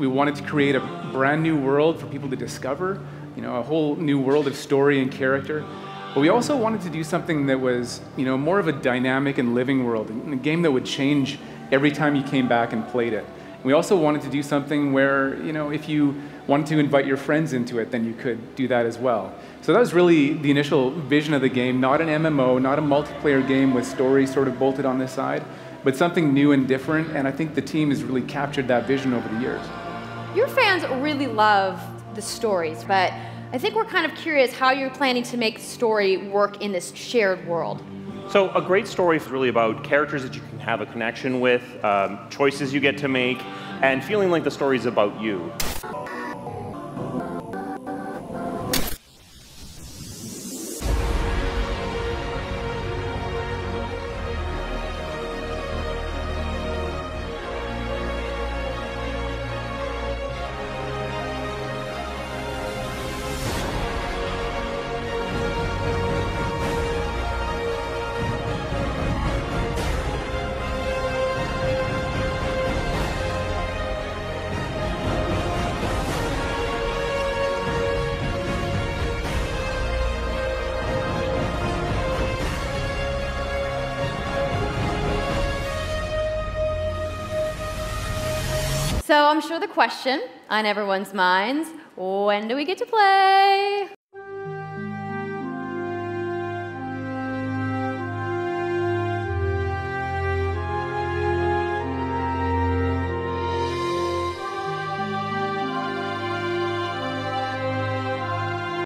We wanted to create a brand new world for people to discover, you know, a whole new world of story and character. But we also wanted to do something that was, you know, more of a dynamic and living world, a game that would change every time you came back and played it. We also wanted to do something where, you know, if you wanted to invite your friends into it, then you could do that as well. So that was really the initial vision of the game, not an MMO, not a multiplayer game with stories sort of bolted on this side, but something new and different, and I think the team has really captured that vision over the years. Your fans really love the stories, but I think we're kind of curious how you're planning to make the story work in this shared world. So a great story is really about characters that you can have a connection with, um, choices you get to make, and feeling like the story is about you. So I'm sure the question on everyone's minds when do we get to play?